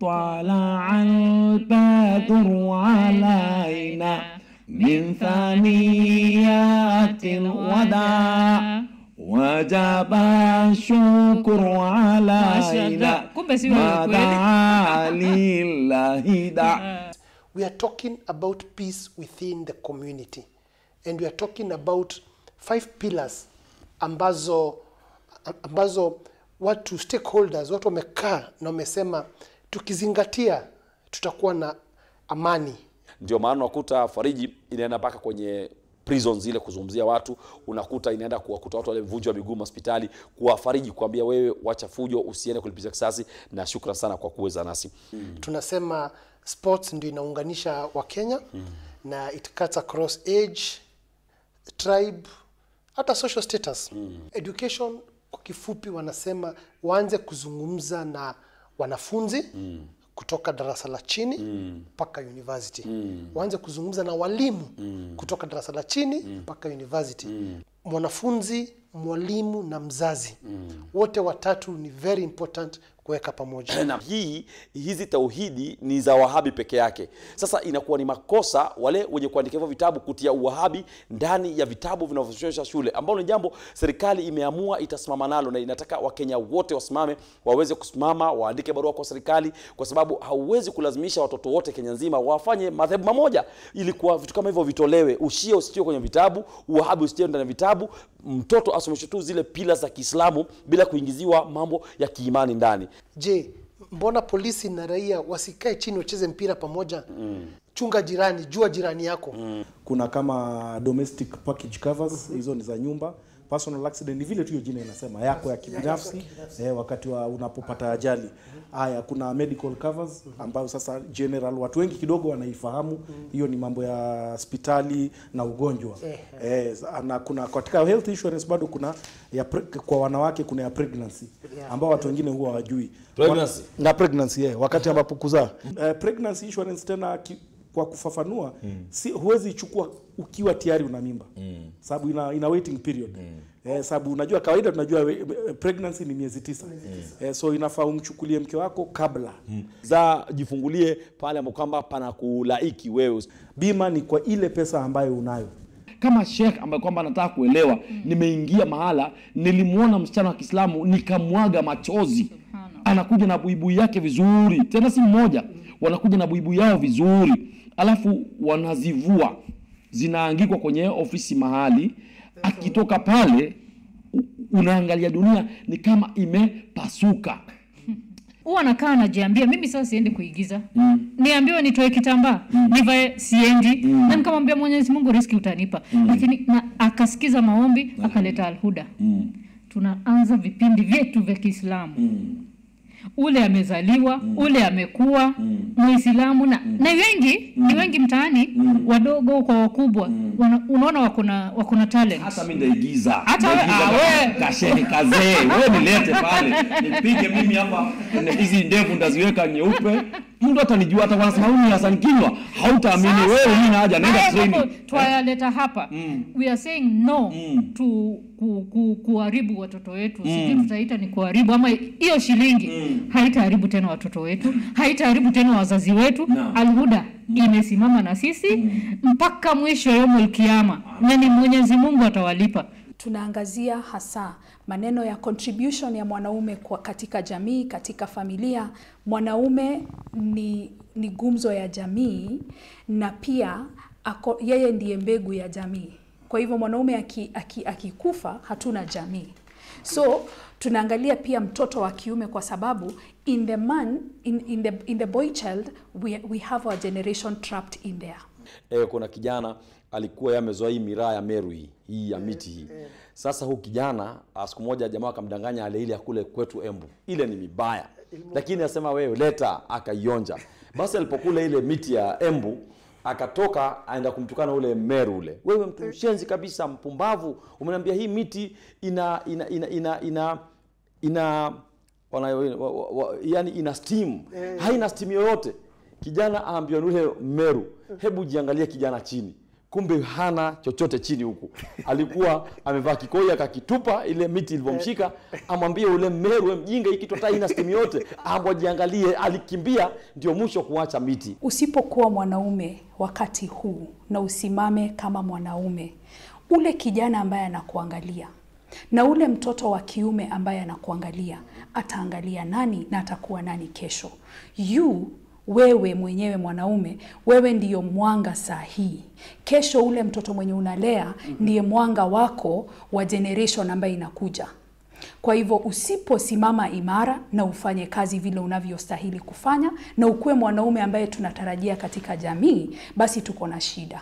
طلع البدر علينا من ثنيات الوداع وجب الشكر علينا Kumbe si ما wewe kweli. دعا لله دع We are talking about peace within the community and we are talking about five pillars ambazo ambazo watu stakeholders watu wamekaa na wamesema tukizingatia tutakuwa na amani. Ndio maana unakuta fariji inaenda mpaka kwenye prison zile kuzungumzia watu. Unakuta inaenda kuwakuta watu wale mvunjwa wa miguu hospitali kuwafariji kuambia wewe wacha fujo usiende kulipiza kisasi na shukran sana kwa kuweza nasi. Tunasema sports ndio inaunganisha wakenya na it cuts across age tribe hata social status. Education kwa kifupi wanasema waanze kuzungumza na wanafunzi mm. kutoka darasa la chini mpaka mm. university mm. waanze kuzungumza na walimu mm. kutoka darasa la chini mpaka mm. university mwanafunzi mwalimu na mzazi. Mm. wote watatu ni very important kuweka pamoja. Na hii hizi tauhidi ni za wahabi peke yake. Sasa inakuwa ni makosa wale wenye kuandika hivyo vitabu kutia uwahabi ndani ya vitabu vinavyoshesha shule ambalo ni jambo serikali imeamua itasimama nalo na inataka wakenya wote wasimame waweze kusimama waandike barua kwa serikali kwa sababu hauwezi kulazimisha watoto wote kenya nzima wafanye madhehebu mamoja ili kuwa vitu kama hivyo vitolewe. Ushia usitiwe kwenye vitabu uwahabi usitiwe ndani ya vitabu mtoto asomeshe tu zile pila za kiislamu bila kuingiziwa mambo ya kiimani ndani je mbona polisi na raia wasikae chini wacheze mpira pamoja mm. chunga jirani jua jirani yako mm. kuna kama domestic package covers hizo ni za nyumba personal accident ni vile tu hiyo jina inasema yako ya kibinafsi eh, wakati wa unapopata ajali. Haya kuna medical covers ambayo sasa general watu wengi kidogo wanaifahamu. Hiyo ni mambo ya hospitali na ugonjwa. Eh, na kuna katika health insurance bado kuna ya pre, kwa wanawake kuna ya pregnancy ambao watu wengine huwa hawajui. Pregnancy? na pregnancy yeah, wakati ambapo kuzaa. Uh, pregnancy insurance tena ki, kwa kufafanua mm. si, huwezi ichukua ukiwa tayari una mimba mm. sababu ina, ina waiting period mm. eh, sababu unajua kawaida tunajua we- eh, pregnancy ni miezi tisa mm. eh, so inafaa umchukulie mke wako kabla mm. za jifungulie pale ambapo kwamba pana kulaiki wewe bima ni kwa ile pesa ambayo unayo kama shekh ambaye kwamba anataka kuelewa nimeingia mahala nilimwona msichana wa kiislamu nikamwaga machozi anakuja na buibui yake vizuri tena si mmoja wanakuja na buibui yao vizuri alafu wanazivua zinaangikwa kwenye ofisi mahali akitoka pale unaangalia dunia ni kama imepasuka huwa nakaa najiambia mimi sasa siendi kuigiza mm. niambiwe nitoe kitambaa mm. nivae siendi mm. na nikamwambia mwenyezi mungu riski utanipa mm. lakini na akasikiza maombi akaleta alhuda mm. tunaanza vipindi vyetu vya kiislamu mm. Ule amezaliwa mm. ule amekuwa muislamu na, na wengi mm. ni wengi mtaani mm. wadogo kwa wakubwa. Wana, unaona wako na wako na talent. Hata mimi ndaigiza Hata wewe ah, kashehe kazee. We nilete pale. Nipige mimi hapa. Hizi ndevu ndaziweka nyeupe mtu atanijua hata wanasema huyu ni Hassan Kinywa hautaamini wewe mimi naaja naenda training twayaleta hapa. We are saying no mm. to ku, ku, kuharibu watoto wetu. Mm. sijui tutaita ni kuharibu ama hiyo shilingi mm. haitaharibu tena watoto wetu haitaharibu tena wazazi wetu. No. alhuda imesimama na sisi mpaka mwisho yomo kiama na ni mwenyezi mungu atawalipa tunaangazia hasa maneno ya contribution ya mwanaume kwa katika jamii, katika familia. Mwanaume ni, ni gumzo ya jamii na pia ako, yeye ndiye mbegu ya jamii. Kwa hivyo mwanaume akikufa aki, aki hatuna jamii. So tunaangalia pia mtoto wa kiume kwa sababu in the man in, in, the, in the boy child we, we have our generation trapped in there. E, kuna kijana alikuwa yamezoa hii miraa ya meru hii hii ya miti hii. sasa huu kijana ah, siku moja jamaa akamdanganya ale ile ya kule kwetu embu. Ile ni mibaya. Lakini asema wewe leta akaionja. Basi alipokula ile miti ya embu akatoka aenda kumtukana ule meru ule. Wewe mtu mshenzi kabisa mpumbavu umeniambia hii miti ina ina ina ina ina, ina wana, wa, wa, wa, yani ina steam. Haina steam yoyote kijana aambiwa yule ule meru hebu jiangalie kijana chini. Kumbe hana chochote chini huku. Alikuwa amevaa kikoi akakitupa ile miti ilivyomshika amwambie ule Meru mjinga hii kitu ina stimu yote amwajiangalie alikimbia ndio mwisho kuacha miti. Usipokuwa mwanaume wakati huu na usimame kama mwanaume, ule kijana ambaye anakuangalia na ule mtoto wa kiume ambaye anakuangalia ataangalia nani na atakuwa nani kesho. You wewe mwenyewe mwanaume, wewe ndiyo mwanga sahihi. Kesho ule mtoto mwenye unalea mm -hmm. ndiye mwanga wako wa generation ambayo inakuja. Kwa hivyo usiposimama imara na ufanye kazi vile unavyostahili kufanya na ukuwe mwanaume ambaye tunatarajia katika jamii, basi tuko na shida.